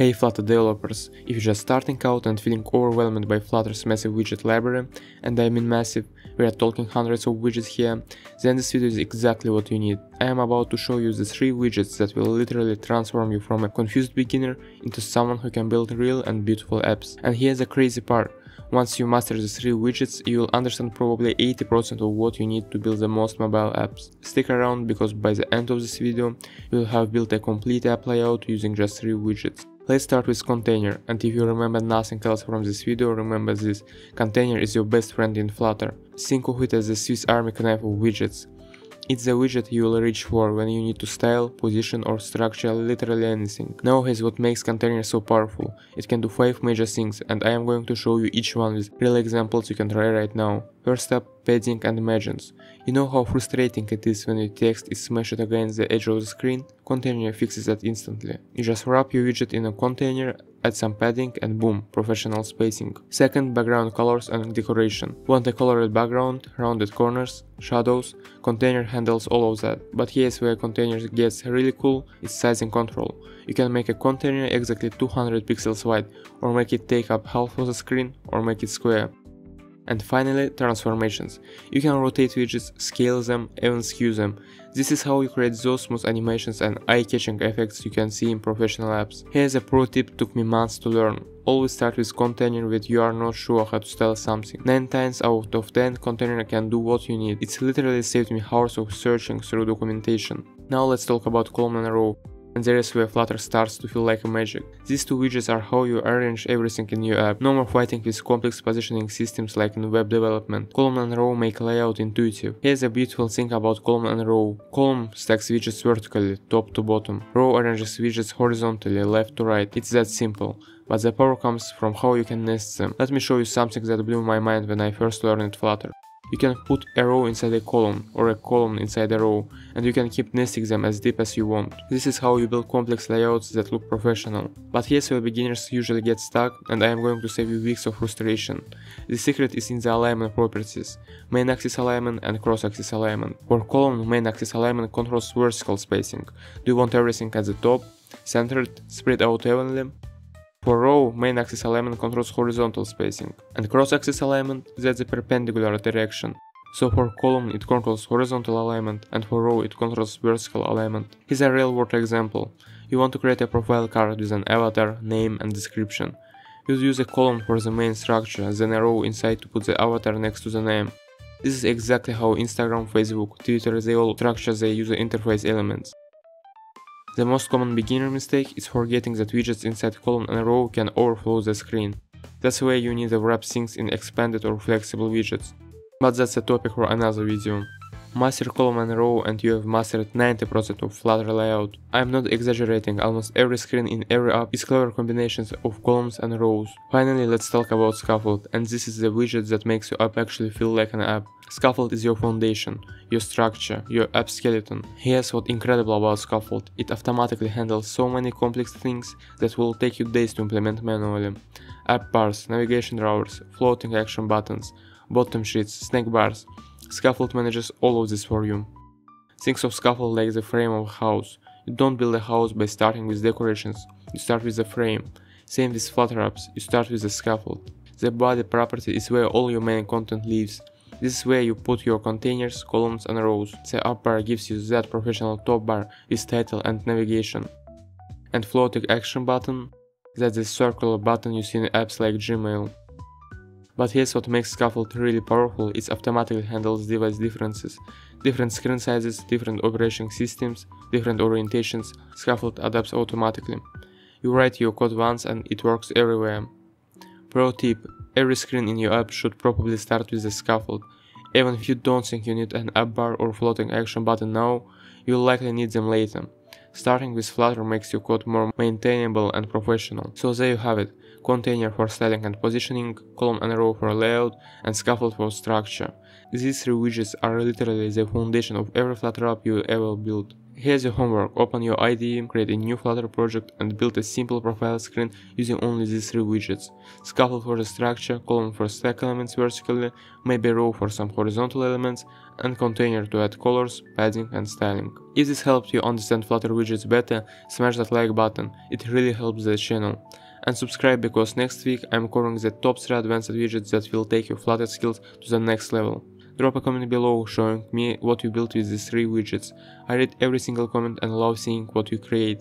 Hey Flutter developers, if you're just starting out and feeling overwhelmed by Flutter's massive widget library, and I mean massive, we are talking hundreds of widgets here, then this video is exactly what you need. I am about to show you the 3 widgets that will literally transform you from a confused beginner into someone who can build real and beautiful apps. And here's the crazy part. Once you master the 3 widgets, you will understand probably 80% of what you need to build the most mobile apps. Stick around because by the end of this video, you will have built a complete app layout using just 3 widgets. Let's start with container, and if you remember nothing else from this video, remember this. Container is your best friend in Flutter. Think of it as the Swiss army knife of widgets. It's the widget you will reach for when you need to style, position or structure literally anything. Now here's what makes container so powerful. It can do 5 major things and I am going to show you each one with real examples you can try right now. First up, padding and margins. You know how frustrating it is when your text is smashed against the edge of the screen? Container fixes that instantly. You just wrap your widget in a container, add some padding and boom, professional spacing. Second, background colors and decoration. Want a colored background, rounded corners, shadows? Container handles all of that. But here's where container gets really cool, it's sizing control. You can make a container exactly 200 pixels wide, or make it take up half of the screen, or make it square. And finally, transformations. You can rotate widgets, scale them, even skew them. This is how you create those smooth animations and eye-catching effects you can see in professional apps. Here's a pro tip took me months to learn. Always start with container when you are not sure how to style something. 9 times out of 10 container can do what you need. It's literally saved me hours of searching through documentation. Now let's talk about column and row and there is where Flutter starts to feel like a magic. These two widgets are how you arrange everything in your app. No more fighting with complex positioning systems like in web development. Column and row make layout intuitive. Here's a beautiful thing about column and row. Column stacks widgets vertically, top to bottom. Row arranges widgets horizontally, left to right. It's that simple but the power comes from how you can nest them. Let me show you something that blew my mind when I first learned Flutter. You can put a row inside a column or a column inside a row and you can keep nesting them as deep as you want. This is how you build complex layouts that look professional. But here's where beginners usually get stuck and I am going to save you weeks of frustration. The secret is in the alignment properties, main axis alignment and cross axis alignment. For column, main axis alignment controls vertical spacing. Do you want everything at the top, centered, spread out evenly? For row, main axis alignment controls horizontal spacing, and cross-axis alignment that's the perpendicular direction. So for column it controls horizontal alignment, and for row it controls vertical alignment. Here's a real-world example. You want to create a profile card with an avatar, name and description. You use a column for the main structure, then a row inside to put the avatar next to the name. This is exactly how Instagram, Facebook, Twitter, they all structure their user interface elements. The most common beginner mistake is forgetting that widgets inside column and row can overflow the screen. That's why you need to wrap things in expanded or flexible widgets. But that's a topic for another video. Master column and row and you have mastered 90% of Flutter layout. I'm not exaggerating, almost every screen in every app is clever combinations of columns and rows. Finally, let's talk about Scaffold, and this is the widget that makes your app actually feel like an app. Scaffold is your foundation, your structure, your app skeleton. Here's what's incredible about Scaffold, it automatically handles so many complex things that will take you days to implement manually. App bars, navigation drawers, floating action buttons, bottom sheets, snack bars, Scaffold manages all of this for you. Think of scaffold like the frame of a house. You don't build a house by starting with decorations, you start with the frame. Same with Flutter apps, you start with the scaffold. The body property is where all your main content lives. This is where you put your containers, columns and rows. The app bar gives you that professional top bar with title and navigation. And floating action button, that's the circular button you see in apps like Gmail. But here's what makes Scaffold really powerful, it automatically handles device differences. Different screen sizes, different operating systems, different orientations, Scaffold adapts automatically. You write your code once and it works everywhere. Pro tip, every screen in your app should probably start with a scaffold. Even if you don't think you need an app bar or floating action button now, you'll likely need them later. Starting with Flutter makes your code more maintainable and professional. So there you have it container for styling and positioning, column and row for layout, and scaffold for structure. These three widgets are literally the foundation of every Flutter app you ever build. Here's your homework, open your IDE, create a new Flutter project and build a simple profile screen using only these three widgets. Scaffold for the structure, column for stack elements vertically, maybe row for some horizontal elements, and container to add colors, padding and styling. If this helped you understand Flutter widgets better, smash that like button, it really helps the channel. And subscribe because next week I'm covering the top 3 advanced widgets that will take your Flutter skills to the next level. Drop a comment below showing me what you built with these three widgets. I read every single comment and love seeing what you create.